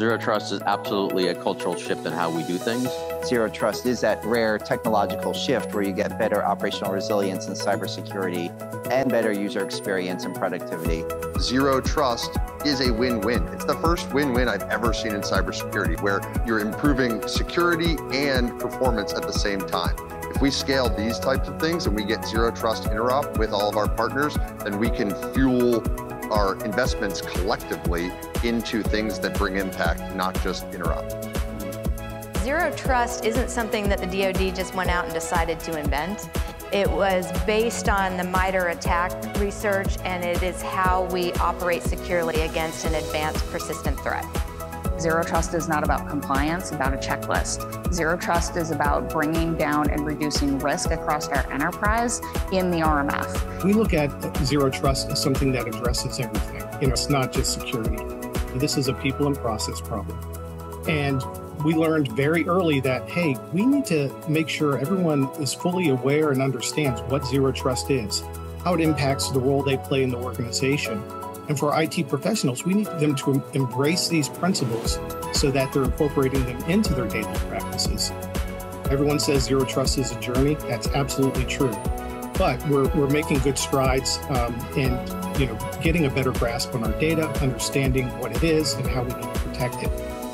Zero trust is absolutely a cultural shift in how we do things. Zero trust is that rare technological shift where you get better operational resilience and cybersecurity and better user experience and productivity. Zero trust is a win-win. It's the first win-win I've ever seen in cybersecurity where you're improving security and performance at the same time. If we scale these types of things and we get zero trust interop with all of our partners, then we can fuel our investments collectively into things that bring impact, not just interrupt. Zero trust isn't something that the DoD just went out and decided to invent. It was based on the MITRE ATT&CK research, and it is how we operate securely against an advanced persistent threat. Zero Trust is not about compliance, about a checklist. Zero Trust is about bringing down and reducing risk across our enterprise in the RMF. We look at Zero Trust as something that addresses everything. You know, it's not just security. This is a people and process problem. And we learned very early that, hey, we need to make sure everyone is fully aware and understands what Zero Trust is, how it impacts the role they play in the organization, and for IT professionals, we need them to embrace these principles so that they're incorporating them into their daily practices. Everyone says zero trust is a journey. That's absolutely true. But we're, we're making good strides um, in you know, getting a better grasp on our data, understanding what it is and how we need to protect it.